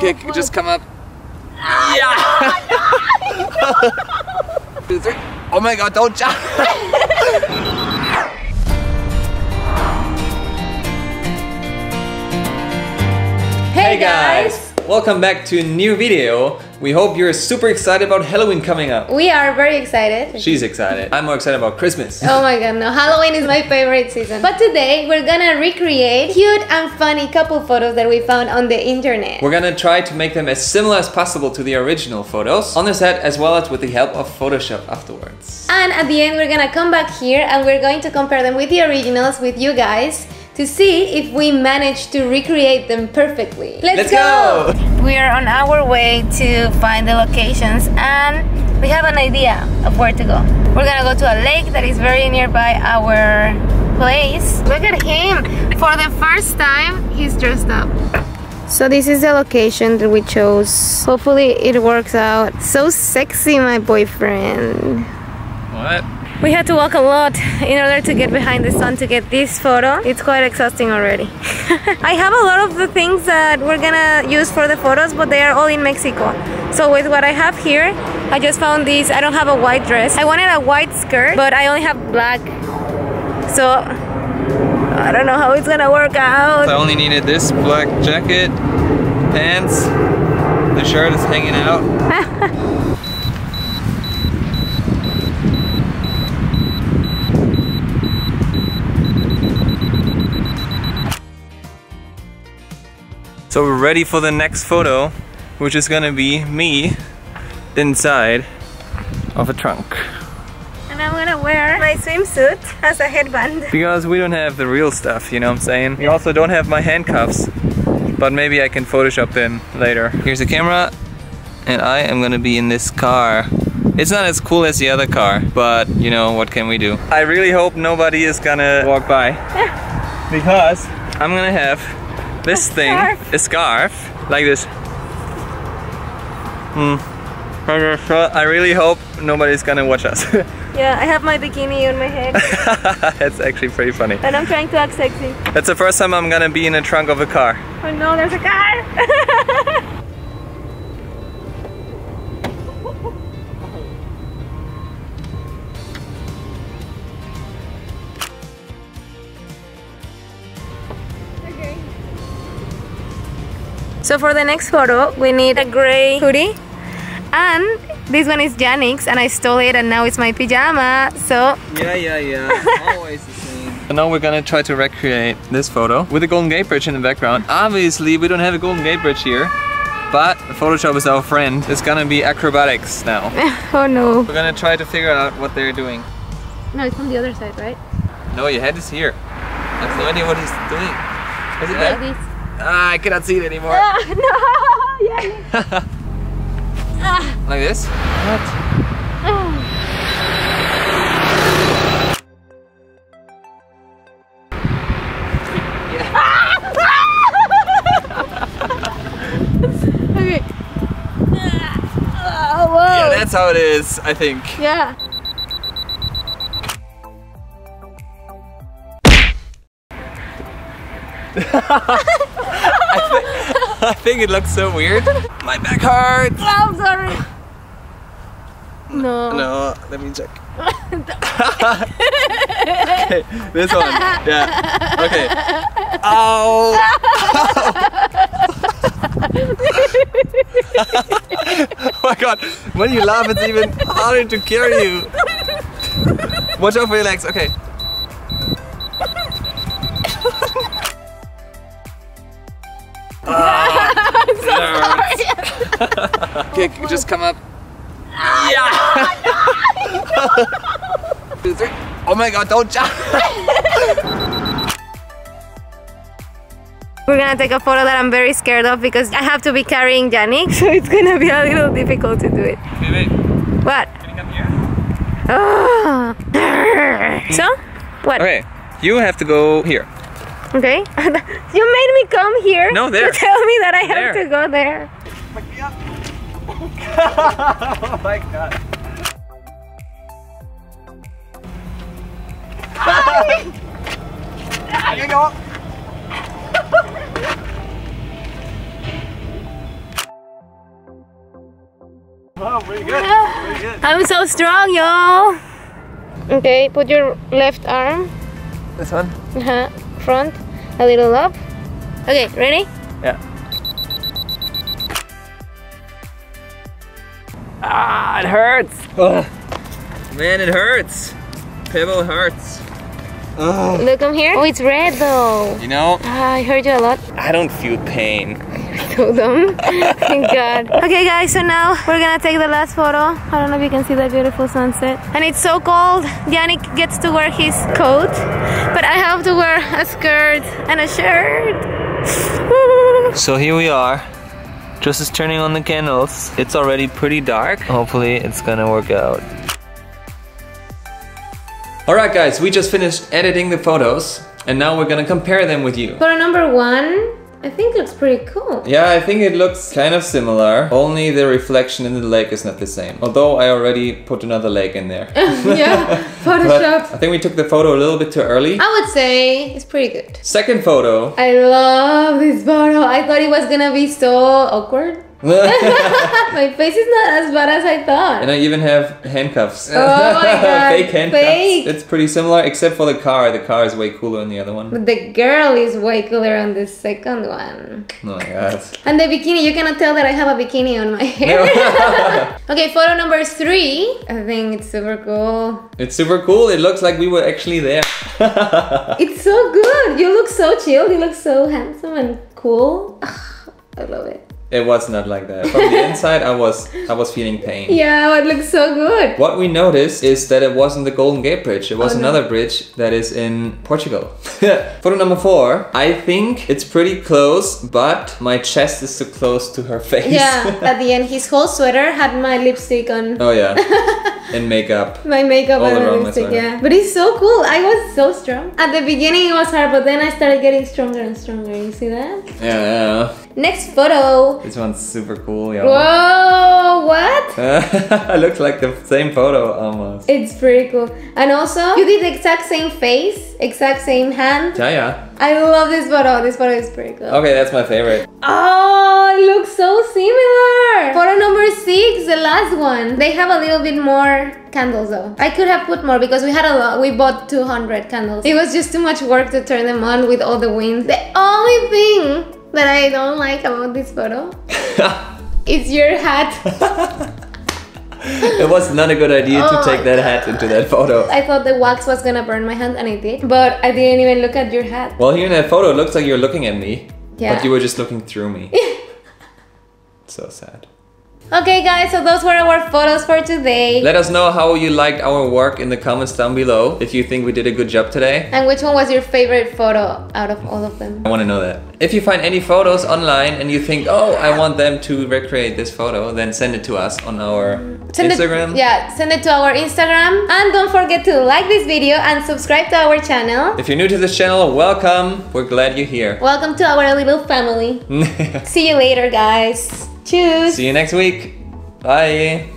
Okay, just come up. Yeah! Two, three. Oh my god, don't jump! Hey guys! Welcome back to a new video. We hope you're super excited about Halloween coming up. We are very excited. She's excited. I'm more excited about Christmas. Oh my god, no. Halloween is my favorite season. But today we're gonna recreate cute and funny couple photos that we found on the internet. We're gonna try to make them as similar as possible to the original photos on the set as well as with the help of Photoshop afterwards. And at the end we're gonna come back here and we're going to compare them with the originals with you guys to see if we managed to recreate them perfectly. Let's, Let's go! We are on our way to find the locations and we have an idea of where to go. We're gonna go to a lake that is very nearby our place. Look at him! For the first time, he's dressed up. So this is the location that we chose. Hopefully it works out. So sexy, my boyfriend. What? We had to walk a lot in order to get behind the sun to get this photo. It's quite exhausting already. I have a lot of the things that we're gonna use for the photos, but they are all in Mexico. So with what I have here, I just found this. I don't have a white dress. I wanted a white skirt, but I only have black. So I don't know how it's gonna work out. I only needed this black jacket, pants, the shirt is hanging out. So we're ready for the next photo, which is gonna be me inside of a trunk. And I'm gonna wear my swimsuit as a headband. Because we don't have the real stuff, you know what I'm saying? We also don't have my handcuffs, but maybe I can Photoshop them later. Here's the camera, and I am gonna be in this car. It's not as cool as the other car, but you know, what can we do? I really hope nobody is gonna walk by, because I'm gonna have this A thing, scarf. a scarf, like this. Hmm. I really hope nobody's gonna watch us. Yeah, I have my bikini on my head That's actually pretty funny. and I'm trying to act sexy. That's the first time I'm gonna be in the trunk of a car. Oh no, there's a car! okay. So for the next photo, we need a gray hoodie. And this one is Janik's and I stole it and now it's my pajama. So Yeah, yeah, yeah. Always the same. So now we're gonna try to recreate this photo with the Golden Gate Bridge in the background. Obviously, we don't have a Golden Gate Bridge here, but Photoshop is our friend. It's gonna be acrobatics now. oh no. We're gonna try to figure out what they're doing. No, it's from the other side, right? No, your head is here. I have no idea what he's doing. Is it Like there? This. Ah, I cannot see it anymore. Ah, no! Yeah. like this? What? Okay. Oh, whoa. Yeah, that's how it is, I think. Yeah. I think it looks so weird. My back hurts. Oh, I'm sorry. No. No, let me check. okay, this one. Yeah. Okay. Ow! oh my god, when you laugh, it's even harder to carry you. Watch out for your legs. Okay. Okay, oh just come up. Yeah. Oh Two, three. Oh my god, don't jump. We're gonna take a photo that I'm very scared of because I have to be carrying Janik, so it's gonna be a little difficult to do it. Wait, wait. What? Can you come here? Oh. So? What? Okay, you have to go here. Okay. you made me come here No, there. to tell me that I have There. to go there. oh my god. Here you go. Oh, pretty good. Pretty good. I'm so strong, y'all. Okay, put your left arm, This one? uh front, a little up. Okay, ready? Yeah. Ah, it hurts. Ugh. Man, it hurts. Pebble hurts. Ugh. Look, I'm here. Oh, it's red though. You know, Ah, I hurt you a lot. I don't feel pain. So dumb. Thank God. Okay, guys, so now we're gonna take the last photo. I don't know if you can see that beautiful sunset. And it's so cold. Janik gets to wear his coat, but I have to wear a skirt and a shirt. So here we are. Just is turning on the candles. It's already pretty dark. Hopefully it's gonna work out. Alright guys, we just finished editing the photos and now we're gonna compare them with you. Photo number one, I think it looks pretty cool. Yeah, I think it looks kind of similar, only the reflection in the lake is not the same. Although I already put another lake in there. yeah, Photoshop. I think we took the photo a little bit too early. I would say it's pretty good. Second photo. I love this photo. I thought it was gonna be so awkward. My face is not as bad as I thought. And I even have handcuffs. Oh my God, Fake handcuffs. fake. It's pretty similar, except for the car. The car is way cooler than the other one. But the girl is way cooler on the second one. Oh my god. And the bikini, you cannot tell that I have a bikini on my hair. okay, photo number three. I think it's super cool. it's super cool. It looks like we were actually there. It's so good. You look so chill. You look so handsome and cool. I love it. It was not like that. From the inside, I was I was feeling pain. Yeah, it looks so good. What we noticed is that it wasn't the Golden Gate Bridge. It was Oh, no. another bridge that is in Portugal. Photo number four. I think it's pretty close, but my chest is too close to her face. Yeah, at the end, his whole sweater had my lipstick on. oh yeah. And makeup. My makeup All and around lipstick, yeah. But it's so cool. I was so strong. At the beginning, it was hard, but then I started getting stronger and stronger. You see that? Yeah, yeah. Next photo. This one's super cool, yo. Whoa, what? it looks like the same photo almost. It's pretty cool. And also, you did the exact same face, exact same hand. Yeah, yeah. I love this photo. This photo is pretty cool. Okay, that's my favorite. Oh, it looks so similar. Six, the last one. They have a little bit more candles though. I could have put more because we had a lot. We bought 200 candles. It was just too much work to turn them on with all the wind. The only thing that I don't like about this photo is your hat. it was not a good idea Oh to take that hat into that photo. I thought the wax was gonna burn my hand and it did. But I didn't even look at your hat. Well, here in that photo, it looks like you're looking at me, Yeah. but you were just looking through me. so sad. Okay guys, so those were our photos for today. Let us know how you liked our work in the comments down below. If you think we did a good job today. And which one was your favorite photo out of all of them? I want to know that. If you find any photos online and you think, oh, I want them to recreate this photo, then send it to us on our Send Instagram. It, yeah, send it to our Instagram. And don't forget to like this video and subscribe to our channel. If you're new to this channel, welcome. We're glad you're here. Welcome to our little family. See you later, guys. Cheers. See you next week. Bye.